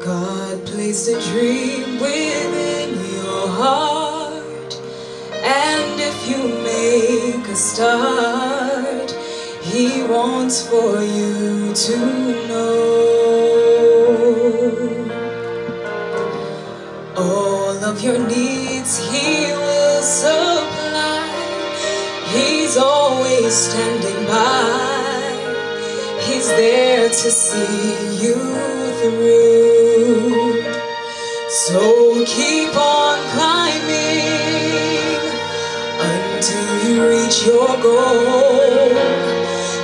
placed a dream within your heart. And if you make a start, He wants for you to know. All of your needs He will supply. He's always standing by. He's there to see you through. So keep on climbing until you reach your goal.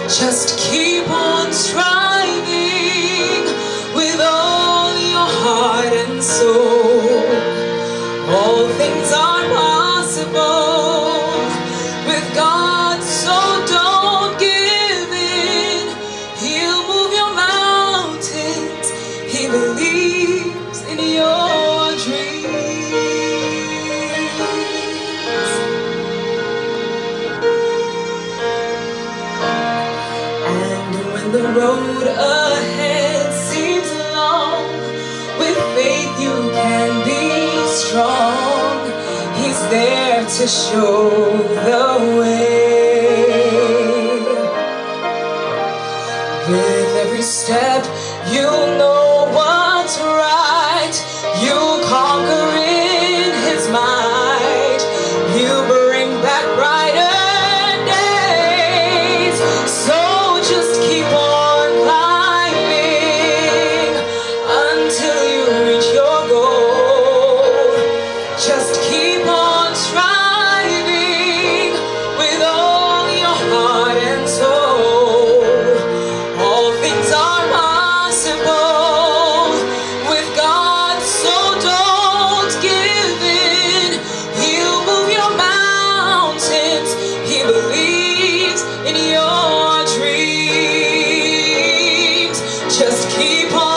Just keep on striving with all your heart and soul. All things are road ahead seems long, with faith you can be strong. He's there to show the way. With every step, you'll know what people.